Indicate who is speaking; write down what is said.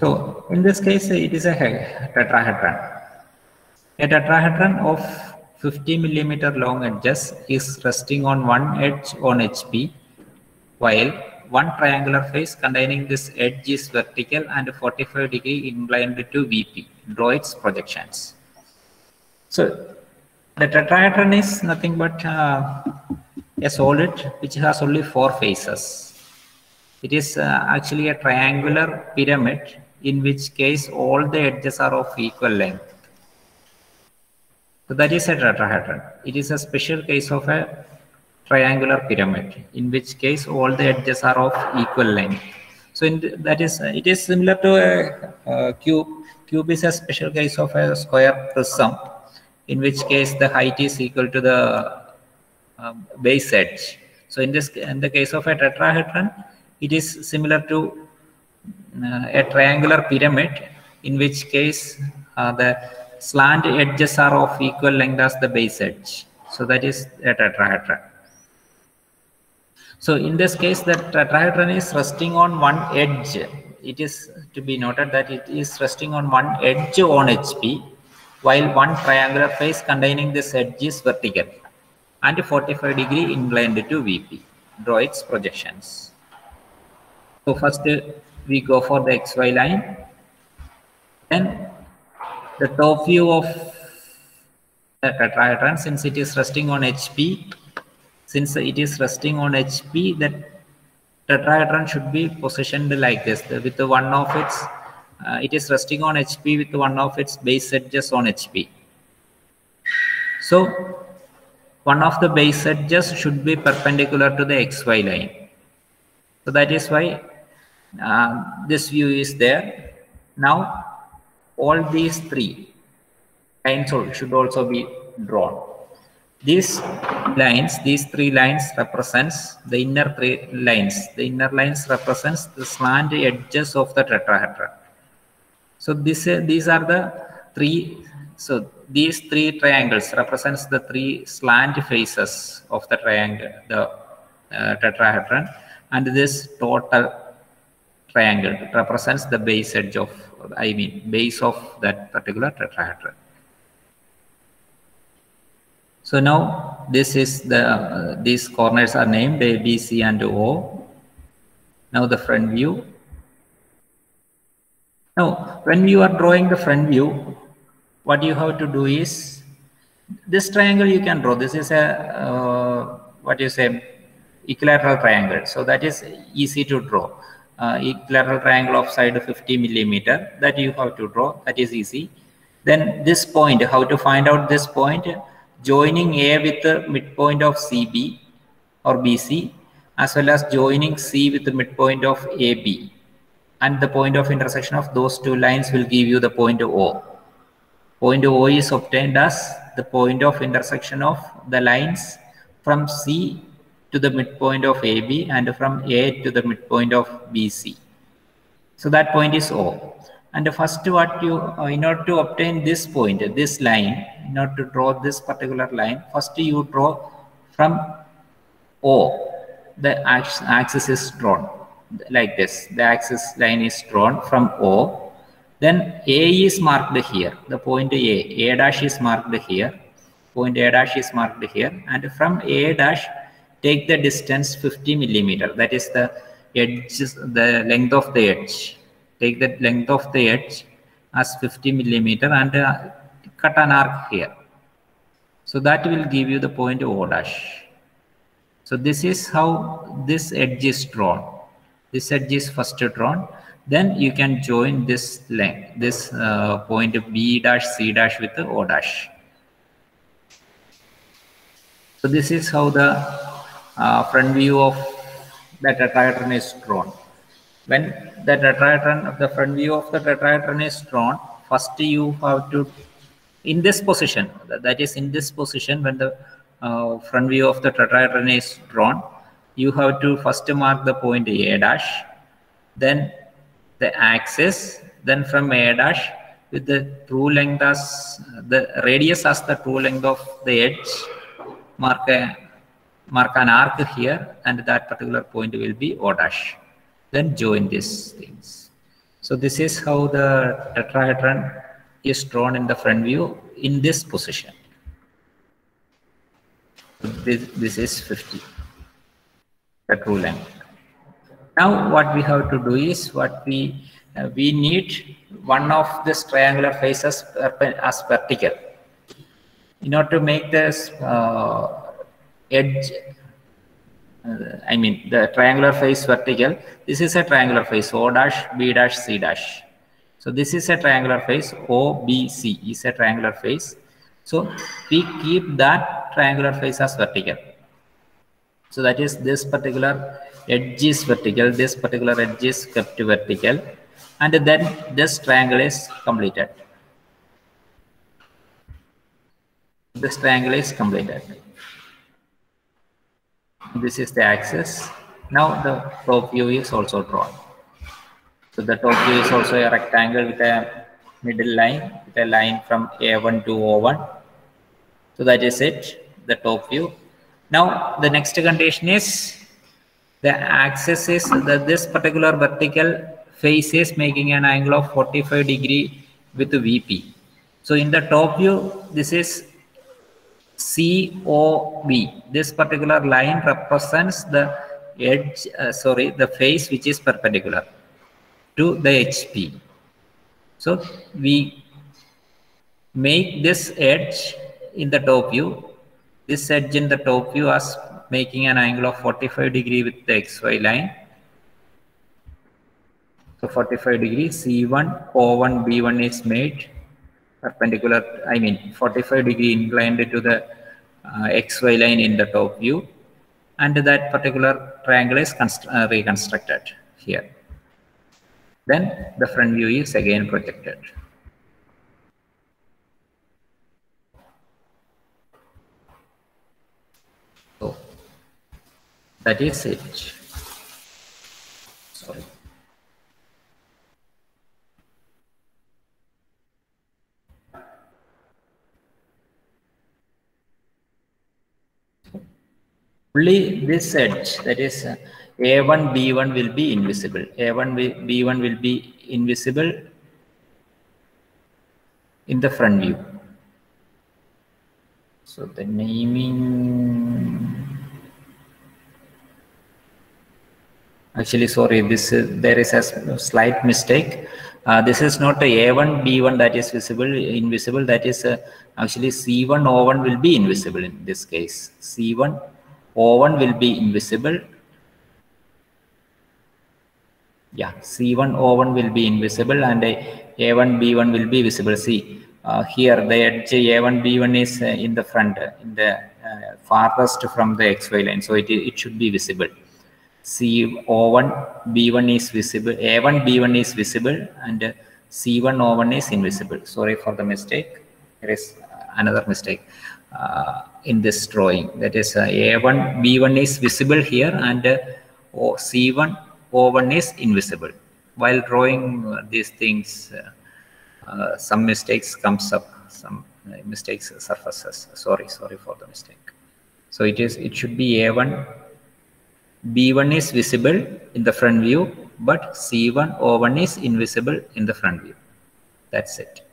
Speaker 1: So in this case, it is a tetrahedron. A tetrahedron of 50 millimeter long edges is resting on one edge on HP, while one triangular face containing this edge is vertical and 45 degree inclined to VP. Draw its projections. So the tetrahedron is nothing but uh, a solid which has only four faces. It is uh, actually a triangular pyramid in which case all the edges are of equal length. So that is a tetrahedron. It is a special case of a triangular pyramid in which case all the edges are of equal length. So the, that is it is similar to a, a cube. Cube is a special case of a square prism in which case the height is equal to the uh, base edge. So in this in the case of a tetrahedron, it is similar to a triangular pyramid in which case uh, the slant edges are of equal length as the base edge. So that is a tetrahedron. So in this case, the tetrahedron is resting on one edge. It is to be noted that it is resting on one edge on HP, while one triangular face containing this edge is vertical and 45 degree inclined to VP. Draw its projections. So first we go for the XY line. Then the top view of the tetrahedron, since it is resting on HP, since it is resting on HP, that tetrahedron should be positioned like this, with the one of its, uh, it is resting on HP with one of its base edges on HP. So one of the base edges should be perpendicular to the XY line. So that is why uh, this view is there. Now, all these three lines should also be drawn. These lines, these three lines represents the inner three lines. The inner lines represents the slant edges of the tetrahedron. So this, uh, these are the three, so these three triangles represents the three slant faces of the triangle, the uh, tetrahedron. And this total triangle represents the base edge of, I mean, base of that particular tetrahedron. So now this is the, uh, these corners are named A, B, C and O. Now the front view. Now when you are drawing the front view, what you have to do is, this triangle you can draw. This is a, uh, what you say, equilateral triangle. So that is easy to draw uh, equilateral triangle of side 50 millimeter that you have to draw that is easy. Then this point how to find out this point? Joining a with the midpoint of cb or bc as well as joining c with the midpoint of ab and the point of intersection of those two lines will give you the point o. Point o is obtained as the point of intersection of the lines from c to the midpoint of AB and from A to the midpoint of BC. So that point is O. And first what you, uh, in order to obtain this point, this line, in order to draw this particular line, first you draw from O, the axis is drawn like this. The axis line is drawn from O. Then A is marked here, the point A, A dash is marked here, point A dash is marked here, and from A dash take the distance 50 millimeter that is the edge the length of the edge. Take the length of the edge as 50 millimeter and uh, cut an arc here. So that will give you the point o dash. So this is how this edge is drawn. This edge is first drawn. Then you can join this length this uh, point b dash c dash with the o dash. So this is how the uh, front view of the tetrahedron is drawn. When the tetrahedron, of the front view of the tetrahedron is drawn, first you have to, in this position, that is in this position when the uh, front view of the tetrahedron is drawn, you have to first mark the point A dash, then the axis, then from A dash with the true length as the radius as the true length of the edge, mark a mark an arc here and that particular point will be O dash. Then join these things. So this is how the tetrahedron is drawn in the front view in this position. This, this is 50, the true length. Now what we have to do is what we uh, we need one of this triangular faces as vertical. In order to make this uh, edge, I mean the triangular face vertical, this is a triangular face O dash, B dash, C dash. So this is a triangular face OBC is a triangular face. So we keep that triangular face as vertical. So that is this particular edge is vertical, this particular edge is kept vertical and then this triangle is completed. This triangle is completed. This is the axis. Now the top view is also drawn. So the top view is also a rectangle with a middle line, with a line from A1 to O1. So that is it, the top view. Now the next condition is the axis is that this particular vertical face is making an angle of 45 degree with VP. So in the top view, this is COB. This particular line represents the edge, uh, sorry, the face which is perpendicular to the HP. So we make this edge in the top view, this edge in the top view as making an angle of 45 degree with the XY line so 45 degree C1, O1, B1 is made perpendicular, I mean 45 degree inclined to the uh, XY line in the top view. And that particular triangle is uh, reconstructed here. Then the front view is again projected. So that is it. Sorry. Only this edge that is uh, a1 b1 will be invisible. A1 b1 will be invisible in the front view. So the naming actually sorry this is there is a slight mistake. Uh, this is not a a1 b1 that is visible invisible. That is uh, actually c1 o1 will be invisible in this case. C1 O1 will be invisible. Yeah, C1, O1 will be invisible and A1, B1 will be visible. See, uh, here the edge A1, B1 is uh, in the front, in the uh, farthest from the XY line. So it, it should be visible. C O1, B1 is visible, A1, B1 is visible and C1, O1 is invisible. Sorry for the mistake. There is another mistake. Uh, in this drawing. That is uh, A1, B1 is visible here and uh, C1, O1 is invisible. While drawing these things, some mistakes comes up, some mistakes surfaces. Sorry, sorry for the mistake. So it is, it should be A1, B1 is visible in the front view, but C1, O1 is invisible in the front view. That's it.